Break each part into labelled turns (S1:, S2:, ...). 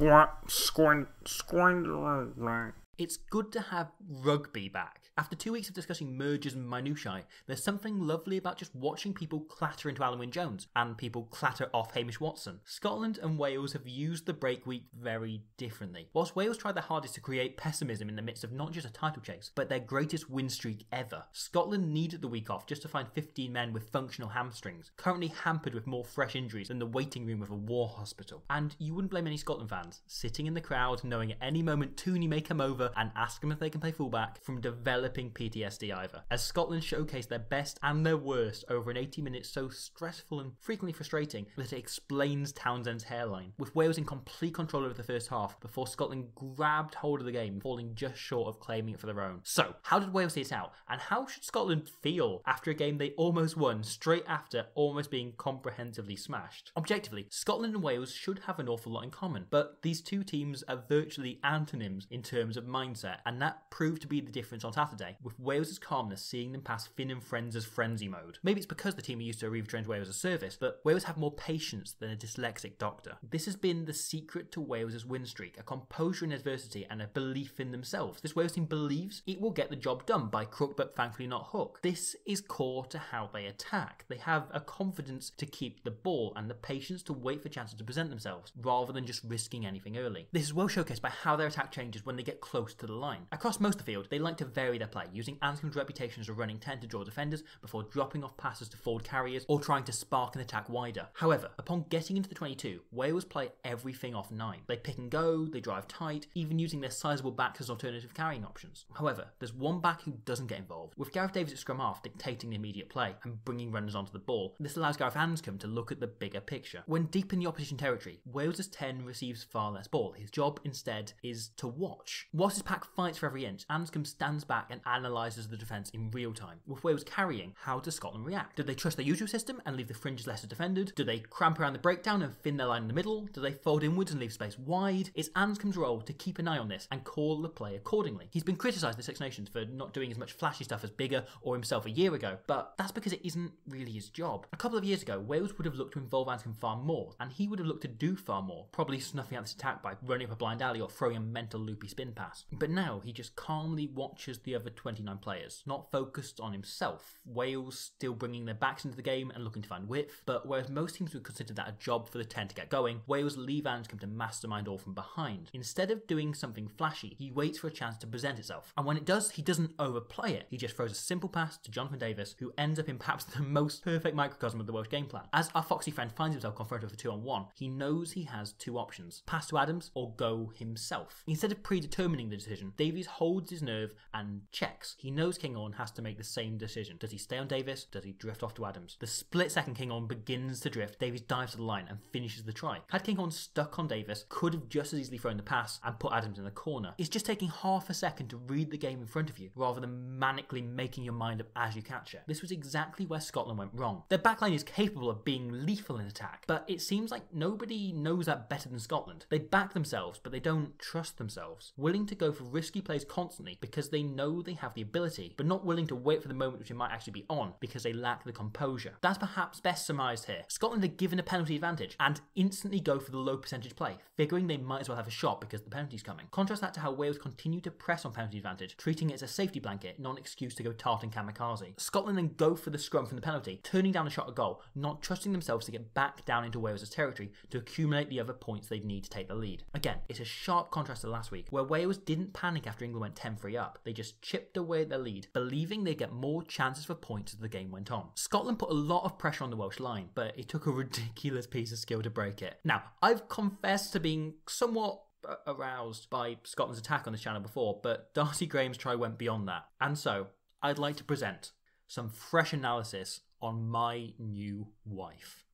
S1: squat, squint, squint.
S2: It's good to have rugby back. After two weeks of discussing mergers and minutiae, there's something lovely about just watching people clatter into Wyn Jones and people clatter off Hamish Watson. Scotland and Wales have used the break week very differently. Whilst Wales tried their hardest to create pessimism in the midst of not just a title chase, but their greatest win streak ever, Scotland needed the week off just to find 15 men with functional hamstrings, currently hampered with more fresh injuries than the waiting room of a war hospital. And you wouldn't blame any Scotland fans, sitting in the crowd knowing at any moment Tooney may come over and ask them if they can play fullback, from developing PTSD either, as Scotland showcased their best and their worst over an 80 minutes so stressful and frequently frustrating that it explains Townsend's hairline, with Wales in complete control over the first half before Scotland grabbed hold of the game, falling just short of claiming it for their own. So, how did Wales see it out, and how should Scotland feel after a game they almost won straight after almost being comprehensively smashed? Objectively, Scotland and Wales should have an awful lot in common, but these two teams are virtually antonyms in terms of mindset, and that proved to be the difference on Saturday with Wales's calmness seeing them pass Finn and Friends as frenzy mode. Maybe it's because the team are used to Arriva Trains Wales as a service, but Wales have more patience than a dyslexic doctor. This has been the secret to Wales's win streak, a composure in adversity and a belief in themselves. This Wales team believes it will get the job done by crook but thankfully not hook. This is core to how they attack. They have a confidence to keep the ball and the patience to wait for chances to present themselves, rather than just risking anything early. This is well showcased by how their attack changes when they get close to the line. Across most of the field, they like to vary their play, using Anscombe's reputation as a running 10 to draw defenders before dropping off passes to forward carriers or trying to spark an attack wider. However, upon getting into the 22, Wales play everything off 9. They pick and go, they drive tight, even using their sizable backs as alternative carrying options. However, there's one back who doesn't get involved, with Gareth Davies at scrum half dictating the immediate play and bringing runners onto the ball. This allows Gareth Anscombe to look at the bigger picture. When deep in the opposition territory, Wales' 10 receives far less ball. His job instead is to watch. Whilst his pack fights for every inch, Anscombe stands back and analyses the defence in real time. With Wales carrying, how does Scotland react? Do they trust their usual system and leave the fringes lesser defended? Do they cramp around the breakdown and thin their line in the middle? Do they fold inwards and leave space wide? It's Anscombe's role to keep an eye on this and call the play accordingly. He's been criticised in the Six Nations for not doing as much flashy stuff as Biggar or himself a year ago, but that's because it isn't really his job. A couple of years ago, Wales would have looked to involve Anscombe far more, and he would have looked to do far more, probably snuffing out this attack by running up a blind alley or throwing a mental loopy spin pass. But now he just calmly watches the other 29 players, not focused on himself. Wales still bringing their backs into the game and looking to find width, but whereas most teams would consider that a job for the 10 to get going, Wales leave Anscombe to mastermind all from behind. Instead of doing something flashy, he waits for a chance to present itself. And when it does, he doesn't overplay it. He just throws a simple pass to Jonathan Davies, who ends up in perhaps the most perfect microcosm of the Welsh game plan. As our foxy friend finds himself confronted with a two on one, he knows he has two options pass to Adams or go himself. Instead of predetermining the decision, Davies holds his nerve and checks. He knows Kinghorn has to make the same decision. Does he stay on Davies? Does he drift off to Adams? The split second Kinghorn begins to drift, Davies dives to the line and finishes the try. Had Kinghorn stuck on Davies, could have just as easily thrown the pass and put Adams in the corner. It's just taking half a second to read the game in front of you, rather than manically making your mind up as you catch it. This was exactly where Scotland went wrong. Their backline is capable of being lethal in attack, but it seems like nobody knows that better than Scotland. They back themselves, but they don't trust themselves. Willing to go for risky plays constantly because they know they have the ability, but not willing to wait for the moment which it might actually be on because they lack the composure. That's perhaps best surmised here. Scotland are given a penalty advantage and instantly go for the low percentage play, figuring they might as well have a shot because the penalty's coming. Contrast that to how Wales continue to press on penalty advantage, treating it as a safety blanket, not an excuse to go tartan kamikaze. Scotland then go for the scrum from the penalty, turning down a shot at goal, not trusting themselves to get back down into Wales' territory to accumulate the other points they'd need to take the lead. Again, it's a sharp contrast to last week, where Wales didn't panic after England went 10 3 up. They just chipped away their lead, believing they'd get more chances for points as the game went on. Scotland put a lot of pressure on the Welsh line, but it took a ridiculous piece of skill to break it. Now, I've confessed to being somewhat aroused by Scotland's attack on this channel before, but Darcy Graham's try went beyond that. And so, I'd like to present some fresh analysis on my new wife.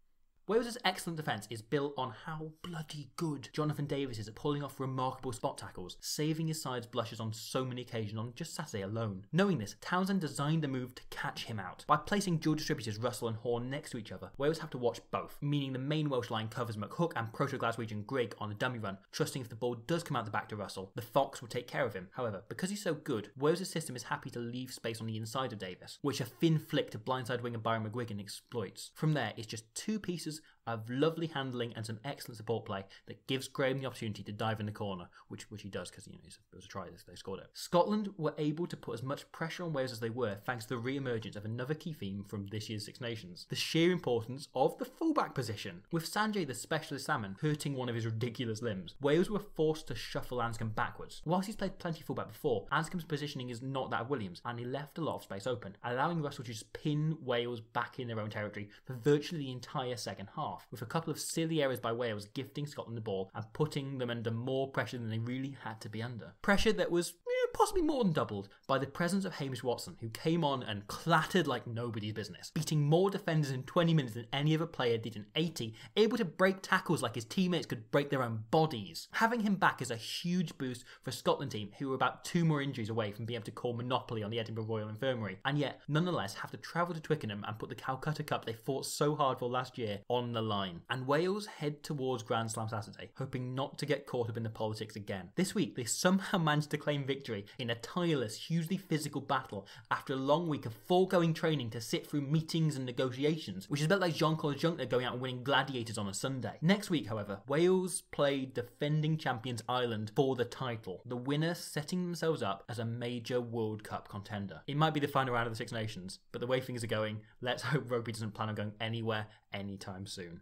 S2: Wales' excellent defence is built on how bloody good Jonathan Davies is at pulling off remarkable spot tackles, saving his side's blushes on so many occasions on just Saturday alone. Knowing this, Townsend designed the move to catch him out. By placing dual distributors Russell and Horne next to each other, Wales have to watch both, meaning the main Welsh line covers McHook and Proto Glaswegian Grigg on the dummy run, trusting if the ball does come out the back to Russell, the Fox will take care of him. However, because he's so good, Wales' system is happy to leave space on the inside of Davies, which a thin flick to blindside winger Byron McGuigan exploits. From there, it's just two pieces use of lovely handling and some excellent support play that gives Graham the opportunity to dive in the corner, which which he does because you know it was a try they scored it. Scotland were able to put as much pressure on Wales as they were thanks to the re-emergence of another key theme from this year's Six Nations: the sheer importance of the fullback position. With Sanjay, the specialist salmon, hurting one of his ridiculous limbs, Wales were forced to shuffle Anscombe backwards. Whilst he's played plenty fullback before, Anscombe's positioning is not that of Williams, and he left a lot of space open, allowing Russell to just pin Wales back in their own territory for virtually the entire second half, with a couple of silly errors by Wales gifting Scotland the ball and putting them under more pressure than they really had to be under. Pressure that was possibly more than doubled by the presence of Hamish Watson, who came on and clattered like nobody's business, beating more defenders in 20 minutes than any other player did in 80, able to break tackles like his teammates could break their own bodies. Having him back is a huge boost for Scotland team who were about two more injuries away from being able to call monopoly on the Edinburgh Royal Infirmary, and yet nonetheless have to travel to Twickenham and put the Calcutta Cup they fought so hard for last year on the line. And Wales head towards Grand Slam Saturday, hoping not to get caught up in the politics again. This week, they somehow managed to claim victory in a tireless, hugely physical battle after a long week of foregoing training to sit through meetings and negotiations, which is a bit like Jean-Claude Juncker going out and winning gladiators on a Sunday. Next week, however, Wales played defending champions Ireland for the title, the winner setting themselves up as a major World Cup contender. It might be the final round of the Six Nations, but the way things are going, let's hope rugby doesn't plan on going anywhere anytime soon.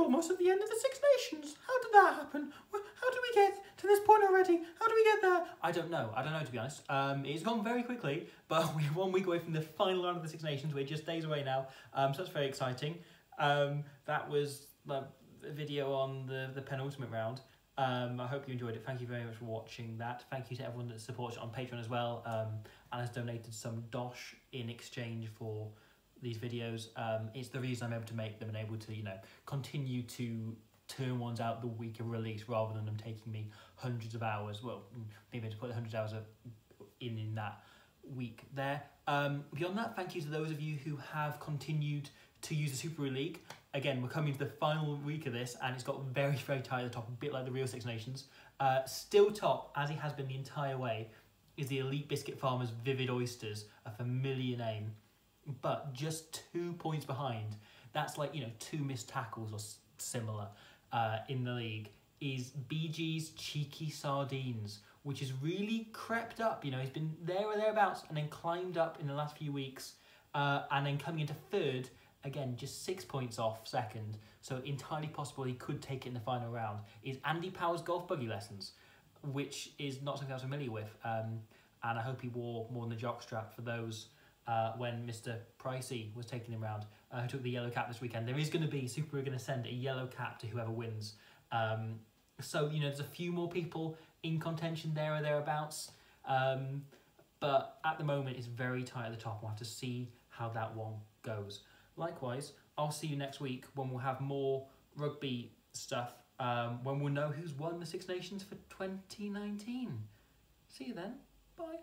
S1: Almost at the end of the Six Nations. How did that happen? How did we get to this point already? How do we get there?
S2: I don't know. I don't know, to be honest. Um, it's gone very quickly, but we're one week away from the final round of the Six Nations. We're just days away now, um, so that's very exciting. Um, that was a video on the, the penultimate round. Um, I hope you enjoyed it. Thank you very much for watching that. Thank you to everyone that supports on Patreon as well um, and has donated some dosh in exchange for these videos. Um, it's the reason I'm able to make them and able to, you know, continue to turn ones out the week of release rather than them taking me hundreds of hours. Well, maybe to put hundreds of hours in in that week there. Um, beyond that, thank you to those of you who have continued to use the Super League. Again, we're coming to the final week of this, and it's got very, very tight at the top, a bit like the real Six Nations. Uh, still top, as it has been the entire way, is the Elite Biscuit Farmers Vivid Oysters, a familiar name but just two points behind. That's like you know two missed tackles or similar uh, in the league. Is BG's cheeky sardines, which has really crept up. You know, he's been there or thereabouts, and then climbed up in the last few weeks, uh, and then coming into third again, just six points off second. So entirely possible he could take it in the final round. Is Andy Powers golf buggy lessons, which is not something I was familiar with, um, and I hope he wore more than the jockstrap for those uh, when Mr. Pricey was taking him around, uh, who took the yellow cap this weekend. There is going to be, Super are going to send a yellow cap to whoever wins. Um, so, you know, there's a few more people in contention there or thereabouts. Um, but at the moment, it's very tight at the top. We'll have to see how that one goes. Likewise, I'll see you next week when we'll have more rugby stuff, um, when we'll know who's won the Six Nations for 2019. See you then. Bye.